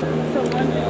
So one fifty-seven